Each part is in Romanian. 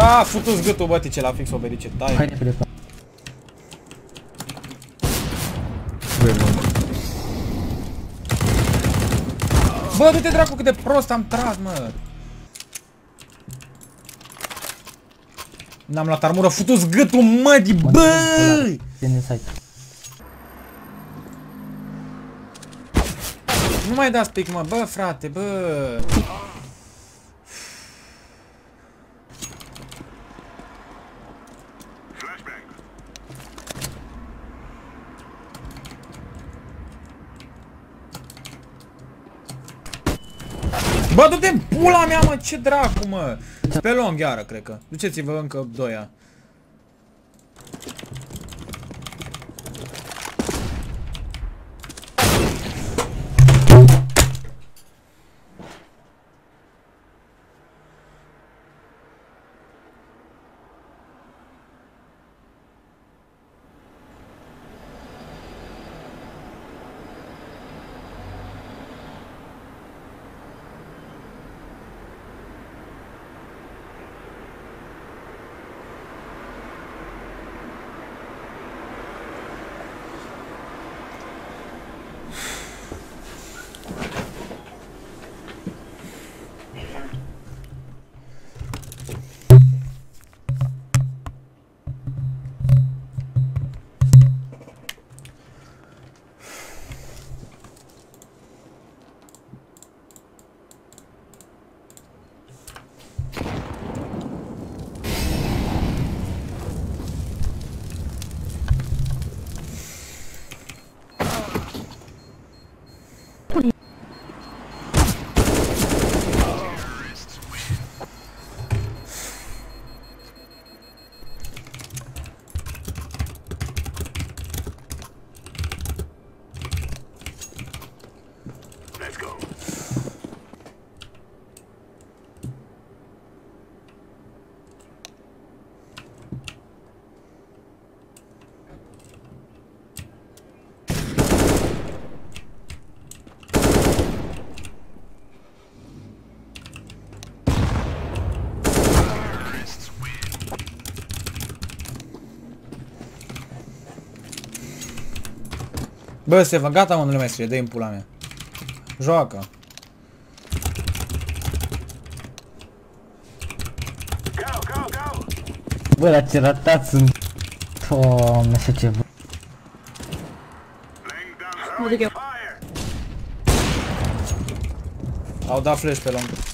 A, futu-ți gâtul, bă, ce la fix o verice, tai. Hai repede, pa. Bă, du-te dracu cât de prost am tras, mă. N-am luat armură, futu-ți gâtul, mădi, bă! Din site. Nu mai dați pic, mă, bă, frate, bă. Bă, du-te în pula mea, mă, ce dracu, mă. Pe long, iară, cred că. Duceți-vă încă doia. Bă, Steven, gata mă, nu le mai scrie, dă-i în pula mea. Joacă. Bă, dar ce ratat sunt. Doamne, așa ceva. Mă duc eu. Au dat flash pe long.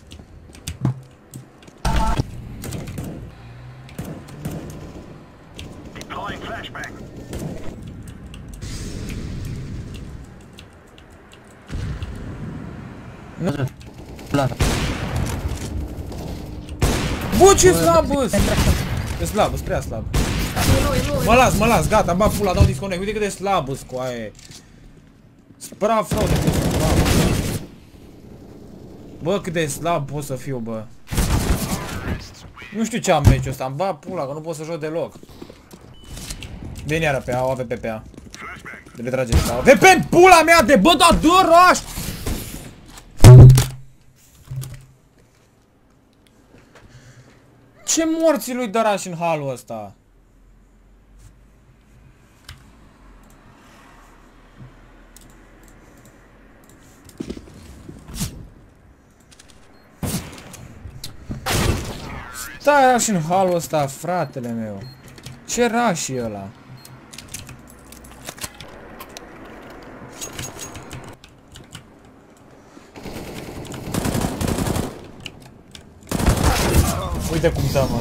Bă, ce slab, bă! E slab, e prea slab. Mă las, mă las, gata, ba pula, dau disconnect. Uite cât de slab îs cu aia. Spra fraude de slab. Bă, cât de slab pot să fiu, bă. Nu știu ce am meciul ăsta, am ba pula, că nu pot să joc deloc. Vine iară pe A, o avem pe A. De trage de A. Avem pe pula mea de bă, da, dă roș! Ce morții lui Daraș în halul ăsta? Stai raș în halul ăsta, fratele meu. Ce raș e ăla? Uite cum dă, mă.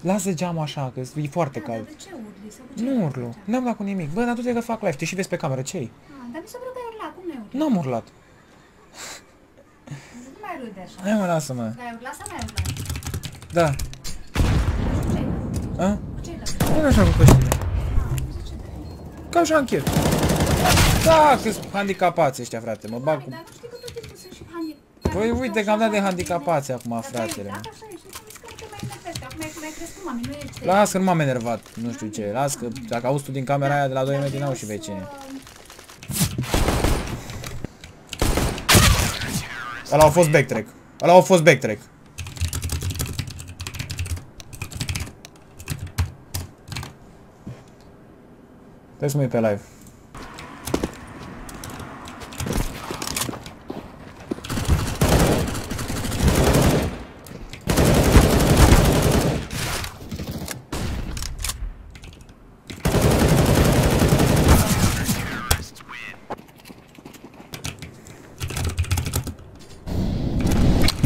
Lasă geamul așa, că e foarte cald. De ce urli? Sau cu ce? Nu urlu, n-am dat cu nimic. Bă, dar tu că fac live, te și vezi pe cameră, ce-i? Ah, Dar mi s-a părut că ai urlat, cum ne-ai urlat? N-am urlat. Nu mai râde așa. Hai mă, lasă-mă. Dar ai urlat sau mai urlat? Da. Cu ce? A? Cu ce ai dat? Nu așa cu căștile. Ah, ce dai? Ca așa în chef. Da, că sunt handicapați ăștia, frate. Mă bag cu... Dar nu știi că tot Păi uite că am dat de handicapați acum, fratele. Da, așa ești. Nu că te mai enervezi. Acum ai mai crescut, mami. Nu ești... Las că nu m-am enervat, nu știu ce. Las că dacă auzi tu din camera aia de la 2 metri n-au și vecine. Ăla a fost backtrack. Ăla a fost backtrack. Trebuie să mă uit pe live.